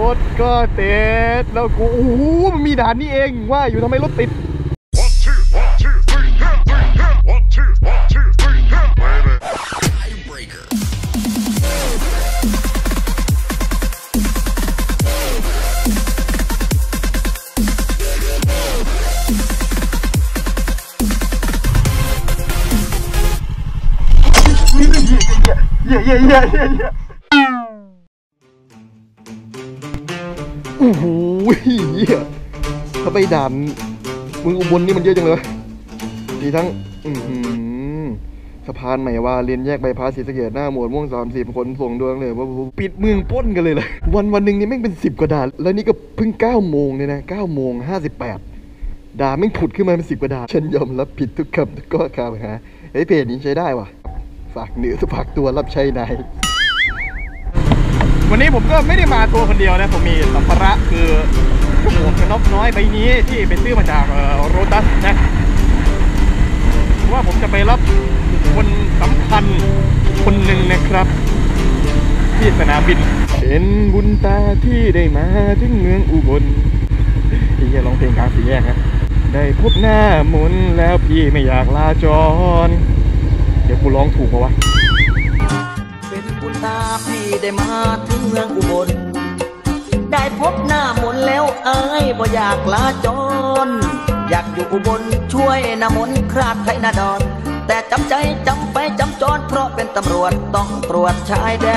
รถก็ติดแล้วกูโอ้โหมันมีด่านนี่เองว่าอยู่ทำไมรถติด One, two, one, two, three, yeah, three, yeah. One, two, one, two, three, yeah, baby. เย่เย่เย่เย่ โอ้โหเหี้ยถ้าไปด่านมึงอุบลนี่มันเยอะจังเลย มีทั้งอือหือสะพานใหม่ว่าเรียนแยกใบพาสีสะเกดหน้าหมวดม่วงสามสิบขนส่งดวงเลยว่าปิดเมืองป้นกันเลยเลย วันวันหนึ่งนี่แม่งเป็นสิบกว่าด่าน แล้วนี่ก็เพิ่งเก้าโมงเนี่ยนะเก้าโมงห้าสิบแปดด่าแม่งผุดขึ้นมาเป็นสิบกว่าด่าฉันยอมรับผิดทุกคำทุกข้อกล่าวหาเฮ้เพจนี้ใช้ได้ว่ะ ฝากเนื้อฝากตัวรับใช้นาย วันนี้ผมก็ไม่ได้มาตัวคนเดียวนะ ผมมีสัมภาระคือหมวกกันน็อกน้อยใบนี้ที่ไปซื้อมาจากโรตัสนะเพราะว่าผมจะไปรับคนสำคัญคนหนึ่งนะครับ ที่สนามบิน เป็นบุญตาที่ได้มาถึงเมืองอุบลพี่จะร้องเพลงกลางสี่แยกฮะได้พบหน้ามนแล้วพี่ไม่อยากลาจร เดี๋ยวกูร้องถูกปะวะ ตาพี่ได้มาถึงเมืองอุบล ได้พบหน้ามนแล้วเอ้ยบ่อยากลาจร อยากอยู่อุบลช่วยนามนคราดไทยนาดอน แต่จำใจจำไปจำจร เพราะเป็นตำรวจต้องตรวจชายแด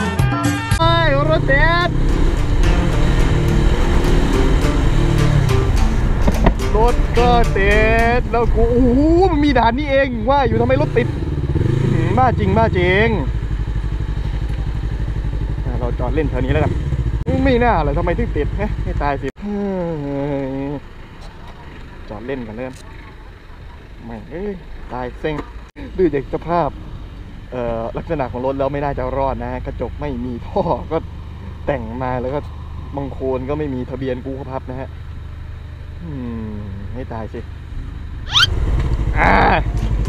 นไอ้รถเด็ดรถก็ติดแล้วกูโอ้โหมันมีด่านนี่เองว่าอยู่ทำไมรถติดบ้าจริงบ้าจริง เราจอดเล่นแถวนี้แล้วกันไม่น่าเลยทำไมถึงติดฮะให้ตายสิจอดเล่นกันเลยกันไม่เอ้ยตายเซ็งดูจากสภาพเอ่อลักษณะของรถแล้วไม่น่าจะรอดนะกระจกไม่มีท่อก็แต่งมาแล้วก็บางโคลนก็ไม่มีทะเบียนกูก็พับนะฮะให้ตายสิ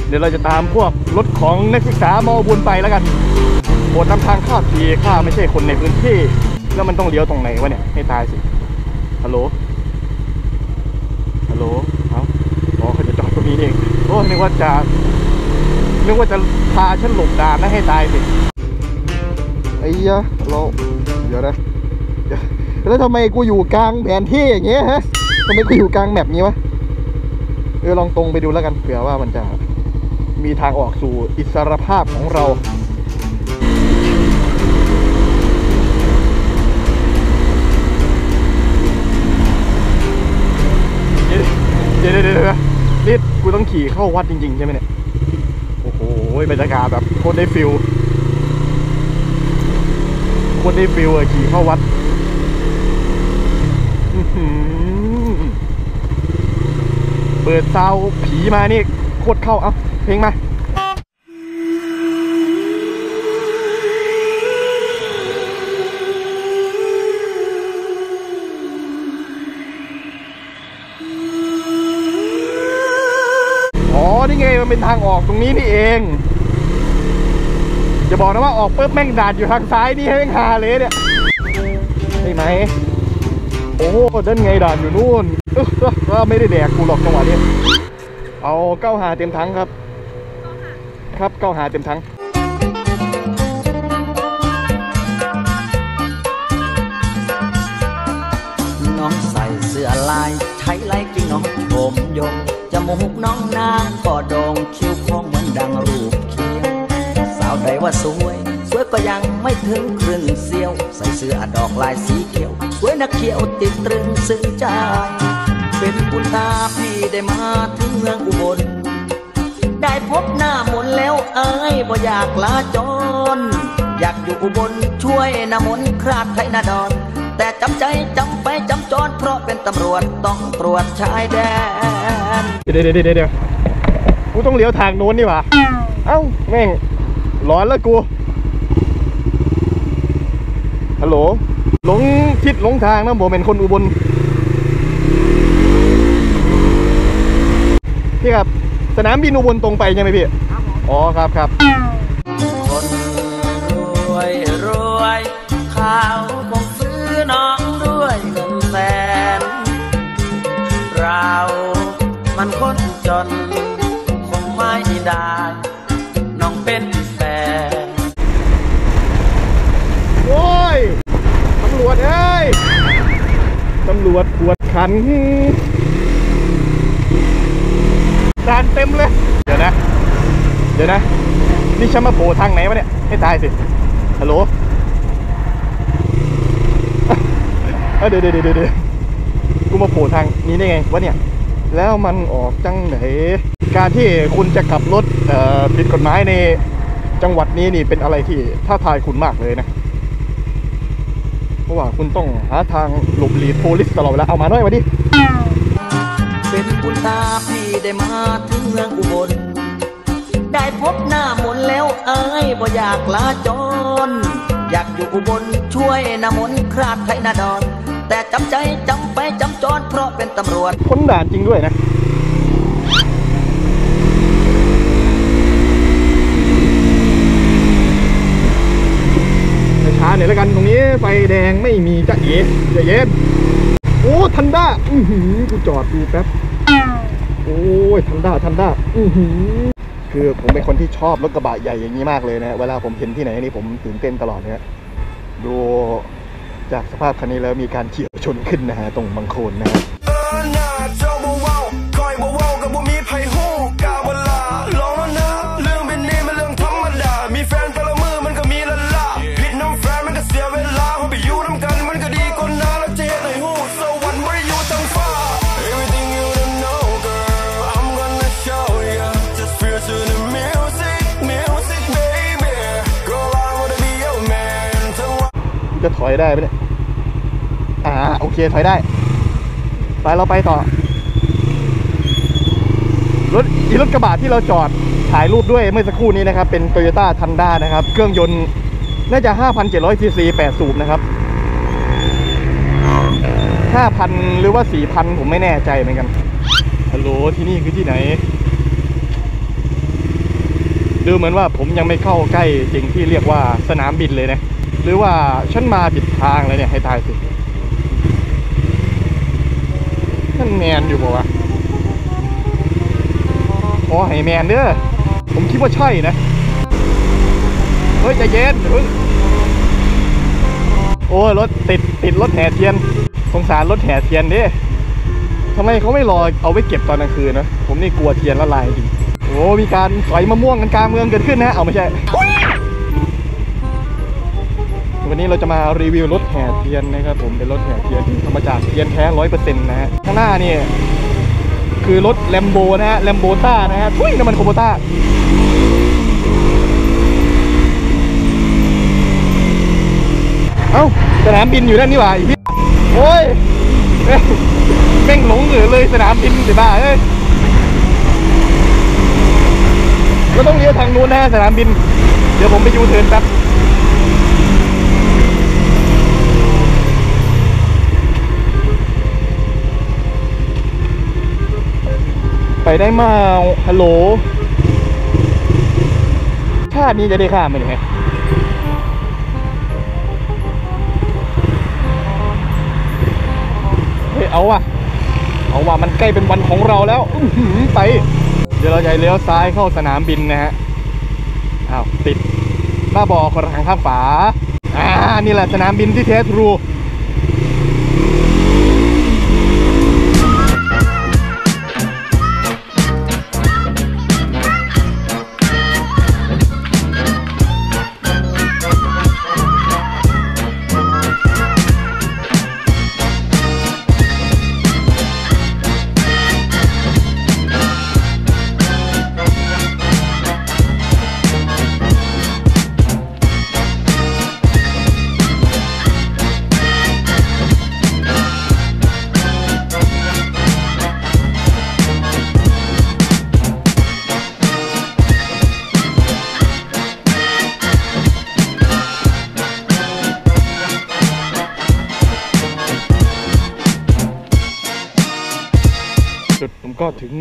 เดี๋ยวเราจะตามพวกรถของนักศึกษามอบุญไปแล้วกัน โปรดนำทางข้าทีข้าไม่ใช่คนในพื้นที่ แล้วมันต้องเลี้ยวตรงไหนวะเนี่ย ให้ตายสิ ฮัลโหล ฮัลโหลเอ้าอ๋อเขาจะจอดตรงนี้เอง โอ้ นึกว่าจะ นึกว่าจะพาฉันหลบด่านนะให้ตายสิ ไอ้ยะเราเดี๋ยวนะเดี๋ยแล้วทำไมกูอยู่กลางแผนที่อย่างเงี้ยฮะทำไมกูอยู่กลางแมปนี้วะ เออลองตรงไปดูแล้วกันเผื่อว่ามันจะมีทางออกสู่อิสรภาพของเรา ต้องขี่เข้าวัดจริงๆ ใช่ไหมเนี่ย โอ้โหบรรยากาศแบบโคตรได้ feel โคตรได้ feel อะขี่เข้าวัดเปิดซาวผีมานี่โคตรเข้า เอ้าเพลงมา เป็นทางออกตรงนี้นี่เองจะบอกนะว่าออกปุ๊บแม่งด่านอยู่ทางซ้ายนี่ให้แม่งหาเลยเนี่ยใช่ไหมโอ้เดินไงด่านอยู่นู่นเอ้อเออไม่ได้แดกกูหรอกจังหวะนี้เอาเก้าหาเต็มทั้งครับ ครับเก้าหาเต็มทั้งน้องใส่เสื้อลายใช้ลาย มยง จมูกน้องนางก็ด่งคิ้วพองเหมือนดังรูปเขียวสาวใดว่าสวย สวยก็ยังไม่ถึงครึ่งเสียว ใส่เสื้อดอกลายสีเขียว สวยนักเขียวติดตรึงซึ้งใจ เป็นบุญตาพี่ได้มาถึงเมืองอุบล ได้พบหน้ามนแล้วเอ้ยบ่อยากลาจร อยากอยู่อุบลช่วยนามนคราดไทยนาดอน แต่จำใจจำไปจำจรเพราะเป็นตำรวจต้องตรวจชายแดน เดี๋ยวเดี๋ยวเดี๋ยวเดี๋ยวกูต้องเลี้ยวทางโน้นนี่หว่าเอ้าแม่งร้อนแล้วกูฮัลโหลหลงทิศหลงทางนะผมเป็นคนอุบลพี่ครับ สนามบินอุบลตรงไปใช่ไหมพี่ อ๋อครับครับ รวจกวดขันด่านเต็มเลย เดี๋ยวนะ เดี๋ยวนะ นี่ฉันมาโผล่ทางไหนวะเนี่ย ให้ตายสิ ฮัลโหลเอ้ยเดี๋ยวเดี๋ยวเดี๋ยวเดี๋ยวกูมาโผล่ทางนี้ได้ไงวะเนี่ย แล้วมันออกจังไหน การที่คุณจะขับรถผิดกฎหมายในจังหวัดนี้นี่เป็นอะไรที่ท้าทายคุณมากเลยนะ เพราะว่าคุณต้องหาทางหลบหลีกโพลิสตลอดเวลาเอามาหน่อยมาดิ เป็นบุญตาพี่ได้มาถึงเมืองอุบล ได้พบหน้ามนต์แล้วเอ้ยบ่อยากลาจร อยากอยู่อุบลช่วยนามนต์คราดไทยนาดอน แต่จำใจจำไปจำจรเพราะเป็นตำรวจพ้นด่านจริงด้วยนะ ช้าหน่อยแล้วกันตรงนี้ไฟแดงไม่มีจะเอ๋จะเย็นโอ้ทันด้าอือหือกูจอดดูแป๊บโอ้ยทันด้าทันด้าอือหือคือผมเป็นคนที่ชอบรถกระบะใหญ่อย่างนี้มากเลยนะเวลาผมเห็นที่ไหนนี่ผมตื่นเต้นตลอดเนี่ยดูจากสภาพคันนี้แล้วมีการเฉียวชนขึ้นนะฮะตรงบางโคนนะฮะ ถอยได้ไหมเนี่ยอ่าโอเคถอยได้ ไปเราไปต่อ รถอีรถกระบะที่เราจอดถ่ายรูปด้วยเมื่อสักครู่นี้นะครับ เป็น Toyota Tundra นะครับ เครื่องยนต์น่าจะ 5,700ซีซี8สูบนะครับ 5,000 หรือว่า 4,000 ผมไม่แน่ใจเหมือนกัน ฮัลโหลที่นี่คือที่ไหน ดูเหมือนว่าผมยังไม่เข้าใกล้สิ่งที่เรียกว่าสนามบินเลยนะ หรือว่าฉันมาผิดทางเลยเนี่ยให้ตายสินั่นแมนอยู่บอกว่าวะขอให้แมนเด้อผมคิดว่าใช่นะ เฮ้ยใจเย็นเพิ่งโอ้ยรถติดติดรถแห่เทียน สงสารรถแห่เทียนดิทำไมเขาไม่รอเอาไว้เก็บตอนกลางคืนนะ ผมนี่กลัวเทียนละลายจริโอ้มีการสอยมะม่วงกันกลางเมืองเกิดขึ้นนะ เอาไม่ใช่ วันนี้เราจะมารีวิวรถแห่เทียนนะครับผมเป็นรถแห่เทียนที่ทำมาจากเทียนแท้ร้อยเปอร์เซ็นต์นะฮะข้างหน้านี่คือรถแลมโบนะฮะแลมโบต้านะฮะทุยน้ำมันโคโบต้าเอ้าสนามบินอยู่นั่นนี่หว่าอีพี่โอ้ยแม่งหลงเหลือเลยสนามบินสิบ้าเอ้ยก็ต้องเลี้ยวทางนู้นนะสนามบิน เดี๋ยวผมไปยูเทิร์นแป๊บ ไปได้มาฮัลโหล ชาตินี้จะได้ข้ามไหมเฮ้ยเอาว่ะ เอาว่ะมันใกล้เป็นวันของเราแล้วไปเดี๋ยวเราจะเลี้ยวซ้ายเข้าสนามบินนะฮะ อ้าว ติด บ้าบอคนทางข้ามฝา อ่า นี่แหละสนามบินที่เทสรู ก็ถึง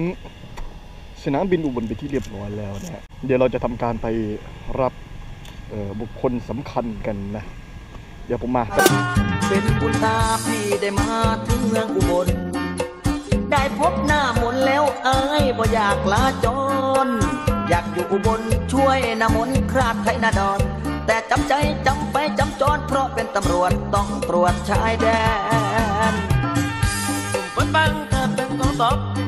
สนามบินอุบลไปนที่เรียบร้อยแล้วนะฮะเดี๋ยวเราจะทำการไปรับเอ่อบุคคลสำคัญกันนะ เดี๋ยวผมมา เป็นบุญตาพี่ได้มาถึงเมืองอุบล ได้พบหน้ามนต์แล้วเอ้ยบ่อยากลาจร อยากอยู่อุบลช่วยนามนต์คราดไทยนาดอน แต่จำใจจำไปจำจร เพราะเป็นตำรวจต้องตรวจชายแดนบนบังเติบตึงของตบสาวคุณกบก้อนเงินกันเดินตุ่มบนบังเติบตึงของต้นสองมือย่นตุ่มตะตุ่มตะผู้สาวดีของน้ำดังมาตุ่มเติบ